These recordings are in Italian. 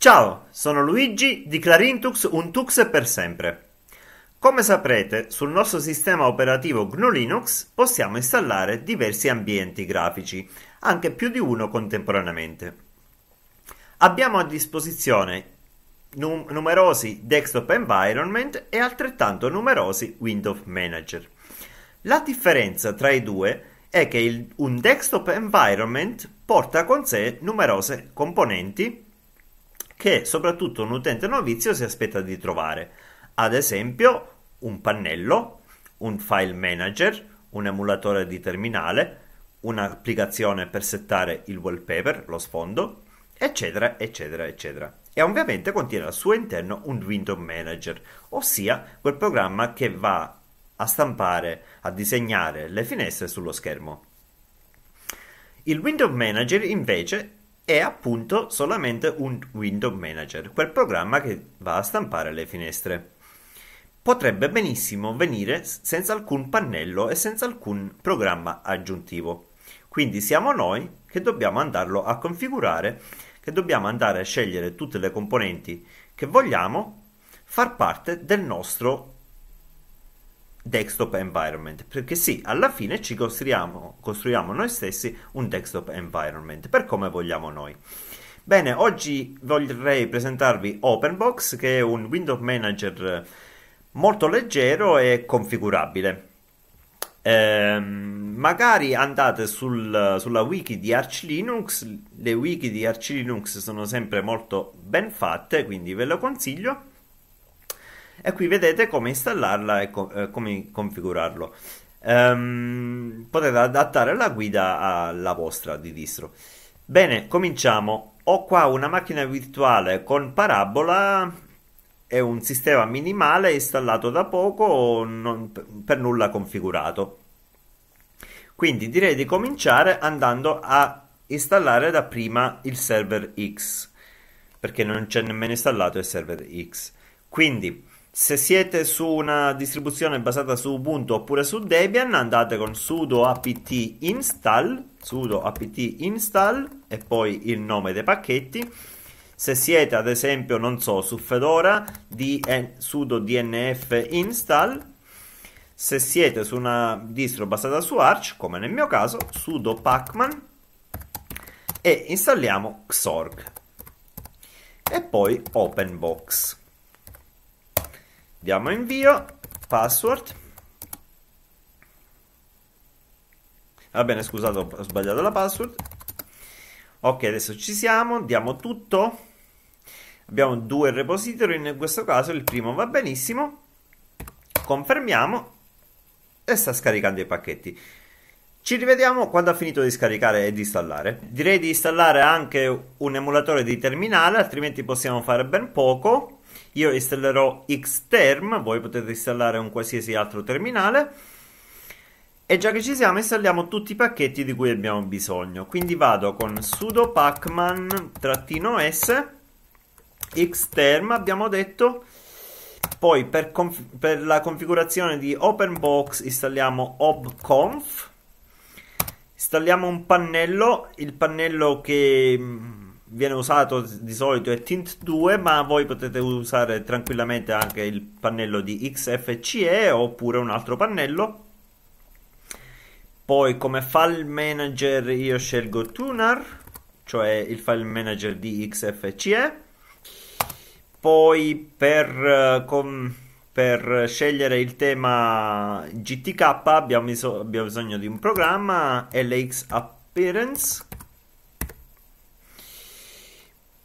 Ciao, sono Luigi di Clarintux Un Tux per sempre. Come saprete, sul nostro sistema operativo GNU Linux possiamo installare diversi ambienti grafici, anche più di uno contemporaneamente. Abbiamo a disposizione num- numerosi desktop environment e altrettanto numerosi Windows Manager. La differenza tra i due è che il- un desktop environment porta con sé numerose componenti che soprattutto un utente novizio si aspetta di trovare. Ad esempio, un pannello, un file manager, un emulatore di terminale, un'applicazione per settare il wallpaper, lo sfondo, eccetera, eccetera, eccetera. E ovviamente contiene al suo interno un window manager, ossia quel programma che va a stampare, a disegnare le finestre sullo schermo. Il window manager invece è appunto solamente un window manager, quel programma che va a stampare le finestre. Potrebbe benissimo venire senza alcun pannello e senza alcun programma aggiuntivo. Quindi siamo noi che dobbiamo andarlo a configurare, che dobbiamo andare a scegliere tutte le componenti che vogliamo far parte del nostro desktop environment perché sì alla fine ci costruiamo, costruiamo noi stessi un desktop environment per come vogliamo noi. Bene oggi vorrei presentarvi OpenBox che è un window manager molto leggero e configurabile. Eh, magari andate sul, sulla wiki di Arch Linux le wiki di Arch Linux sono sempre molto ben fatte quindi ve lo consiglio e qui vedete come installarla e co- eh, come configurarlo. Um, potete adattare la guida alla vostra di distro. Bene, cominciamo. Ho qua una macchina virtuale con parabola è un sistema minimale installato da poco, non per nulla configurato. Quindi direi di cominciare andando a installare da prima il server X, perché non c'è nemmeno installato il server X. Quindi se siete su una distribuzione basata su Ubuntu oppure su Debian, andate con sudo apt install, sudo apt install e poi il nome dei pacchetti. Se siete ad esempio, non so, su Fedora, dn, sudo dnf install. Se siete su una distro basata su Arch, come nel mio caso, sudo pacman e installiamo Xorg. E poi openbox. Diamo invio, password. Va bene, scusate, ho sbagliato la password. Ok, adesso ci siamo, diamo tutto. Abbiamo due repository, in questo caso il primo va benissimo. Confermiamo e sta scaricando i pacchetti. Ci rivediamo quando ha finito di scaricare e di installare. Direi di installare anche un emulatore di terminale, altrimenti possiamo fare ben poco. Io installerò Xterm, voi potete installare un qualsiasi altro terminale. E già che ci siamo, installiamo tutti i pacchetti di cui abbiamo bisogno. Quindi vado con sudo pacman-s xterm, abbiamo detto. Poi per, per la configurazione di OpenBox installiamo obconf. Installiamo un pannello, il pannello che viene usato di solito è Tint 2, ma voi potete usare tranquillamente anche il pannello di XFCE oppure un altro pannello. Poi come file manager io scelgo Tuner, cioè il file manager di XFCE. Poi per, com, per scegliere il tema GTK abbiamo, abbiamo bisogno di un programma LX Appearance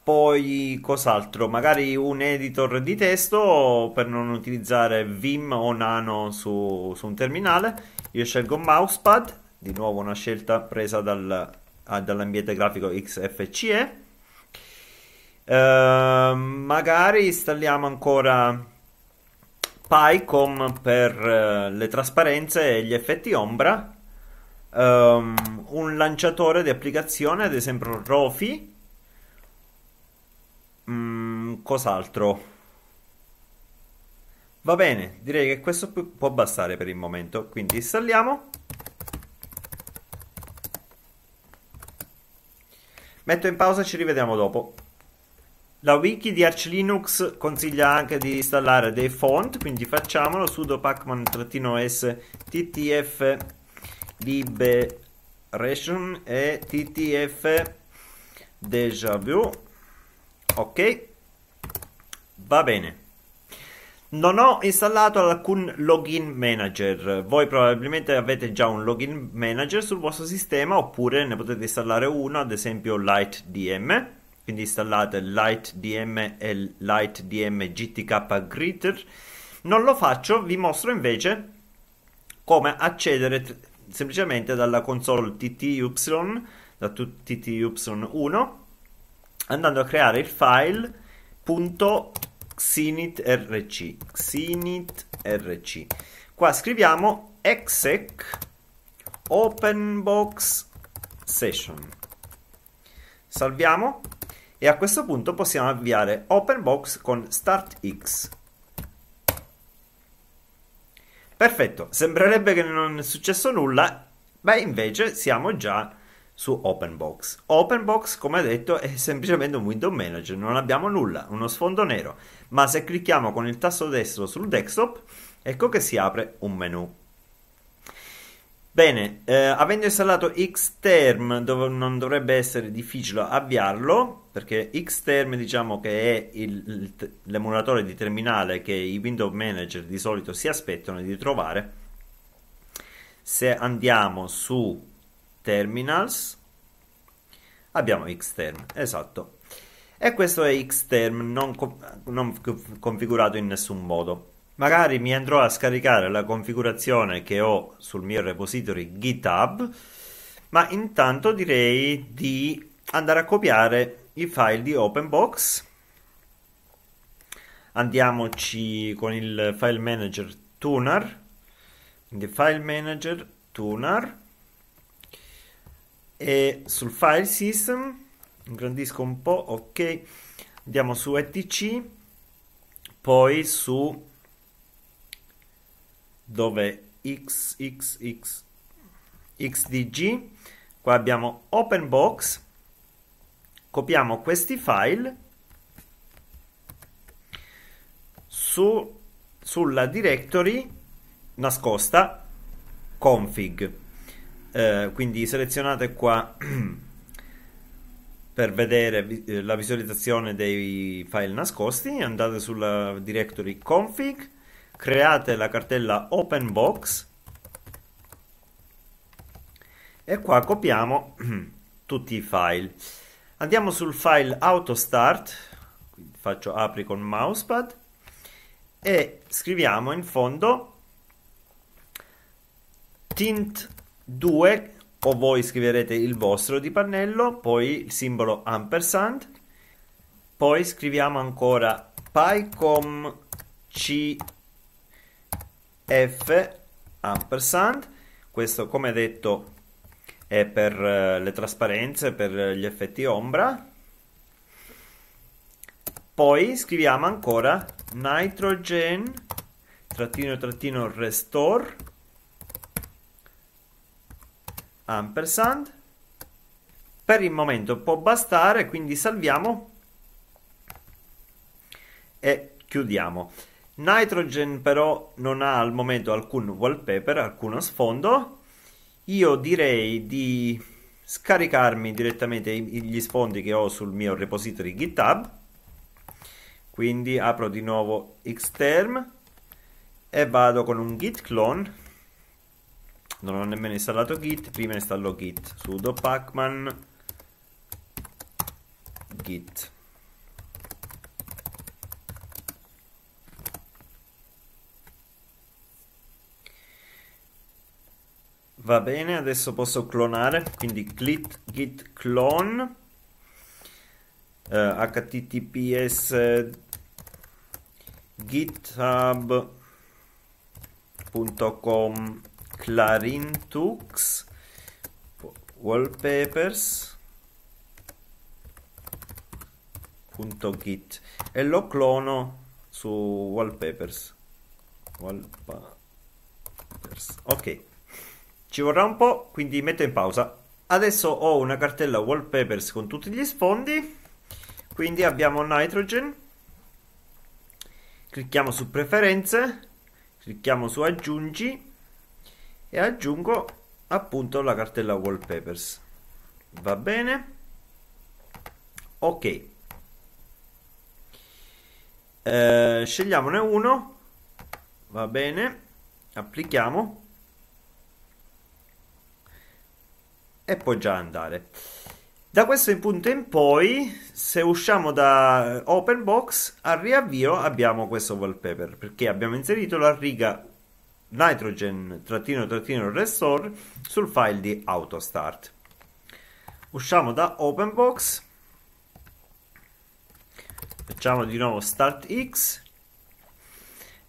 poi cos'altro? Magari un editor di testo per non utilizzare Vim o Nano su, su un terminale. Io scelgo Mousepad, di nuovo una scelta presa dal, ah, dall'ambiente grafico XFCE. Uh, magari installiamo ancora PyCom per uh, le trasparenze e gli effetti ombra. Um, un lanciatore di applicazione, ad esempio Rofi Mm, cos'altro? Va bene, direi che questo può bastare per il momento. Quindi installiamo. Metto in pausa e ci rivediamo dopo. La wiki di Arch Linux consiglia anche di installare dei font, quindi facciamolo sudo pacman-s ttf liberation e ttf déjà vu. Ok, va bene. Non ho installato alcun login manager. Voi probabilmente avete già un login manager sul vostro sistema oppure ne potete installare uno, ad esempio LightDM quindi installate LightDM e LightDM GTK Greeter. Non lo faccio, vi mostro invece come accedere semplicemente dalla console TTY, da TTY1, andando a creare il file .xinitrc, xinitrc. Qua scriviamo exec openbox session. Salviamo e a questo punto possiamo avviare OpenBox con StartX. Perfetto, sembrerebbe che non è successo nulla, ma invece siamo già su OpenBox. OpenBox, come detto, è semplicemente un window manager, non abbiamo nulla, uno sfondo nero, ma se clicchiamo con il tasto destro sul desktop, ecco che si apre un menu. Bene, eh, avendo installato Xterm dov- non dovrebbe essere difficile avviarlo perché Xterm diciamo che è il, l'emulatore di terminale che i window manager di solito si aspettano di trovare. Se andiamo su terminals abbiamo Xterm, esatto. E questo è Xterm non, non configurato in nessun modo. Magari mi andrò a scaricare la configurazione che ho sul mio repository GitHub, ma intanto direi di andare a copiare i file di OpenBox. Andiamoci con il file manager tuner, quindi file manager tuner e sul file system ingrandisco un po', ok, andiamo su etc, poi su dove xxx xdg qua abbiamo openbox copiamo questi file su, sulla directory nascosta config eh, quindi selezionate qua per vedere eh, la visualizzazione dei file nascosti andate sulla directory config create la cartella openbox e qua copiamo tutti i file. Andiamo sul file autostart, faccio apri con mousepad e scriviamo in fondo tint 2 o voi scriverete il vostro di pannello, poi il simbolo ampersand, poi scriviamo ancora pycom c f ampersand. Questo come detto è per eh, le trasparenze per gli effetti ombra. Poi scriviamo ancora nitrogen trattino trattino restore ampersand per il momento può bastare quindi salviamo e chiudiamo Nitrogen però non ha al momento alcun wallpaper, alcuno sfondo. Io direi di scaricarmi direttamente gli sfondi che ho sul mio repository GitHub. Quindi apro di nuovo Xterm e vado con un git clone. Non ho nemmeno installato git, prima installo git. Sudo pacman. Git. Va bene, adesso posso clonare, quindi git, git clone. Uh, https github.com clarintux wallpapers.git e lo clono su wallpapers. Wallpapers. Ok. Ci vorrà un po', quindi metto in pausa. Adesso ho una cartella wallpapers con tutti gli sfondi. quindi abbiamo nitrogen. Clicchiamo su preferenze. Clicchiamo su aggiungi e aggiungo appunto la cartella wallpapers. Va bene? Ok. Eh, scegliamone uno. Va bene. Applichiamo. E poi già andare. Da questo punto in poi se usciamo da OpenBox al riavvio abbiamo questo wallpaper perché abbiamo inserito la riga nitrogen trattino trattino restore sul file di autostart. Usciamo da OpenBox. Facciamo di nuovo start x.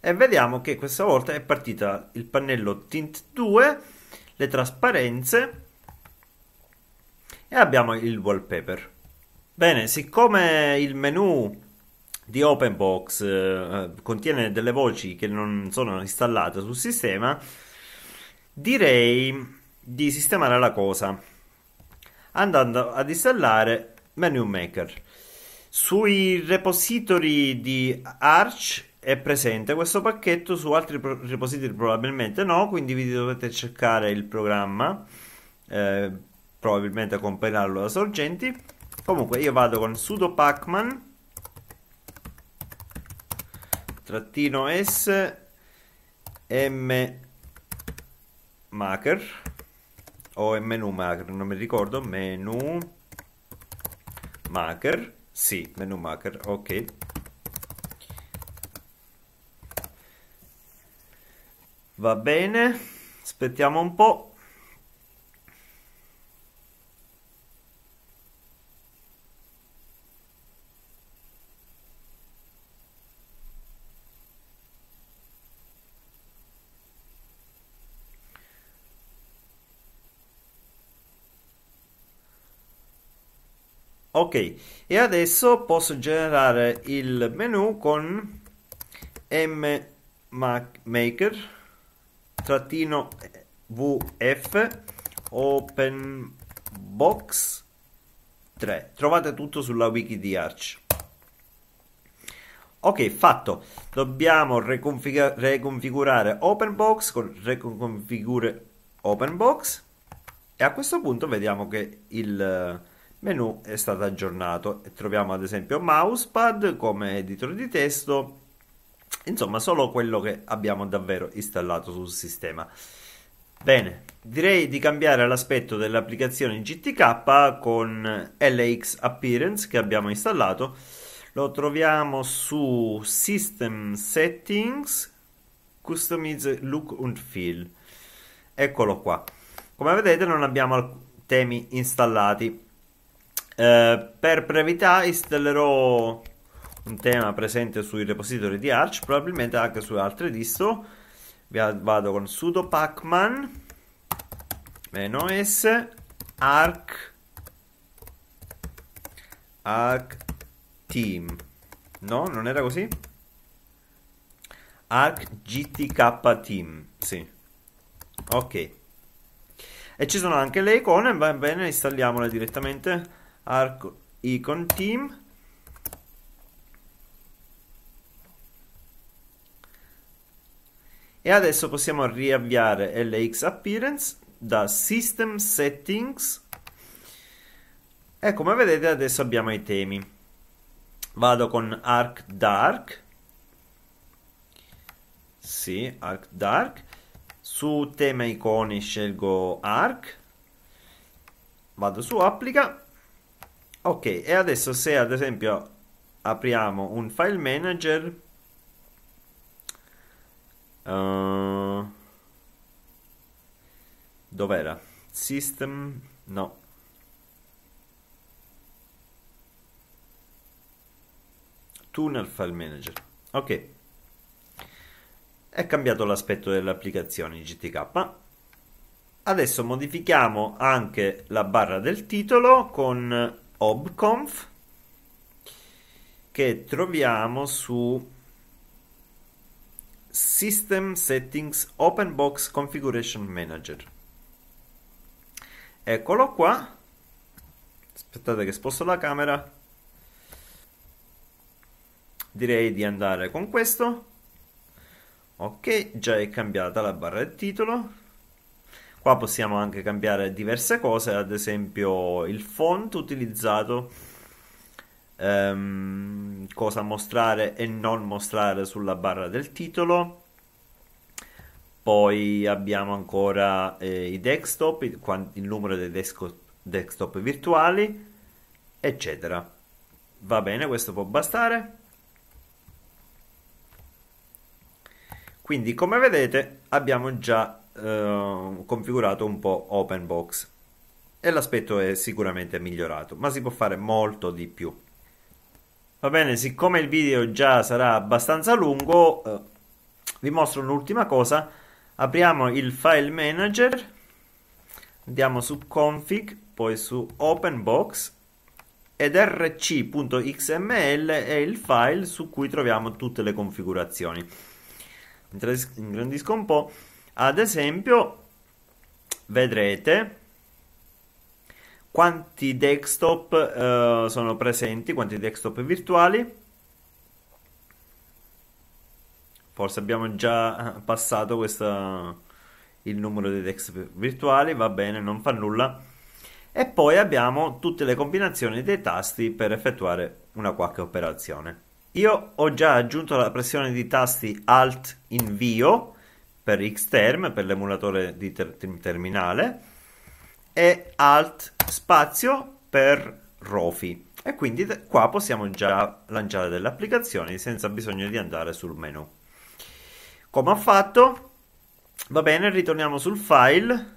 E vediamo che questa volta è partita il pannello tint 2 le trasparenze e abbiamo il wallpaper. Bene siccome il menu di OpenBox eh, contiene delle voci che non sono installate sul sistema direi di sistemare la cosa andando ad installare Menu Maker sui repository di Arch è presente questo pacchetto, su altri repository probabilmente no, quindi vi dovete cercare il programma, eh, probabilmente compilarlo da sorgenti. Comunque io vado con sudo pacman trattino s m maker o menu maker, non mi ricordo, menu maker sì, menu maker, ok. Va bene, aspettiamo un po'. Ok e adesso posso generare il menu con mmaker trattino vf open box 3 trovate tutto sulla wiki di arch ok fatto. Dobbiamo reconfig reconfigurare openbox con reconfigure openbox e a questo punto vediamo che il menu è stato aggiornato e troviamo ad esempio mousepad come editor di testo. Insomma solo quello che abbiamo davvero installato sul sistema. Bene direi di cambiare l'aspetto dell'applicazione GTK con LX Appearance che abbiamo installato. Lo troviamo su System Settings Customize Look and Feel. Eccolo qua. Come vedete non abbiamo temi installati eh, per brevità installerò un tema presente sui repository di Arch, probabilmente anche su altre disto. Vado con sudo pacman s arc arc team. No, non era così? Arc GTK team, sì. Ok. E ci sono anche le icone, va bene, installiamole direttamente arc icon team. E adesso possiamo riavviare LX Appearance da System Settings. E come vedete adesso abbiamo i temi. Vado con Arc Dark. Sì, Arc Dark. Su tema iconi scelgo Arc. Vado su applica Ok, e adesso se ad esempio apriamo un file manager uh, dov'era? System? No. Tunnel file manager. Ok. È cambiato l'aspetto dell'applicazione GTK adesso modifichiamo anche la barra del titolo con obconf che troviamo su System Settings Open Box Configuration Manager. Eccolo qua. Aspettate che sposto la camera. direi di andare con questo ok già è cambiata la barra del titolo qua possiamo anche cambiare diverse cose ad esempio il font utilizzato ehm, cosa mostrare e non mostrare sulla barra del titolo. Poi abbiamo ancora eh, i desktop il, il numero dei desktop, desktop virtuali eccetera. Va bene questo può bastare. Quindi come vedete abbiamo già eh, configurato un po' OpenBox e l'aspetto è sicuramente migliorato ma si può fare molto di più. Va bene siccome il video già sarà abbastanza lungo eh, vi mostro un'ultima cosa. Apriamo il file manager andiamo su config poi su openbox ed rc.xml è il file su cui troviamo tutte le configurazioni. Ingrandisco un po', ad esempio vedrete quanti desktop uh, sono presenti, quanti desktop virtuali. Forse abbiamo già passato questa, il numero dei desktop virtuali, va bene, non fa nulla. E poi abbiamo tutte le combinazioni dei tasti per effettuare una qualche operazione. Io ho già aggiunto la pressione di tasti Alt invio per Xterm, per l'emulatore di ter- terminale, e Alt spazio per Rofi. E quindi qua possiamo già lanciare delle applicazioni senza bisogno di andare sul menu. Come ho fatto? Va bene, ritorniamo sul file.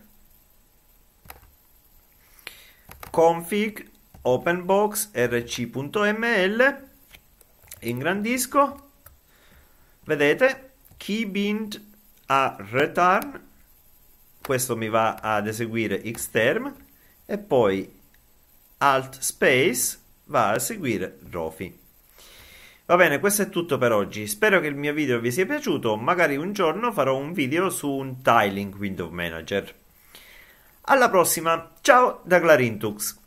config openbox rc.ml ingrandisco vedete keybind a return questo mi va ad eseguire xterm e poi alt space va a eseguire rofi va bene questo è tutto per oggi. Spero che il mio video vi sia piaciuto. Magari un giorno farò un video su un tiling window manager. Alla prossima. Ciao da Clarintux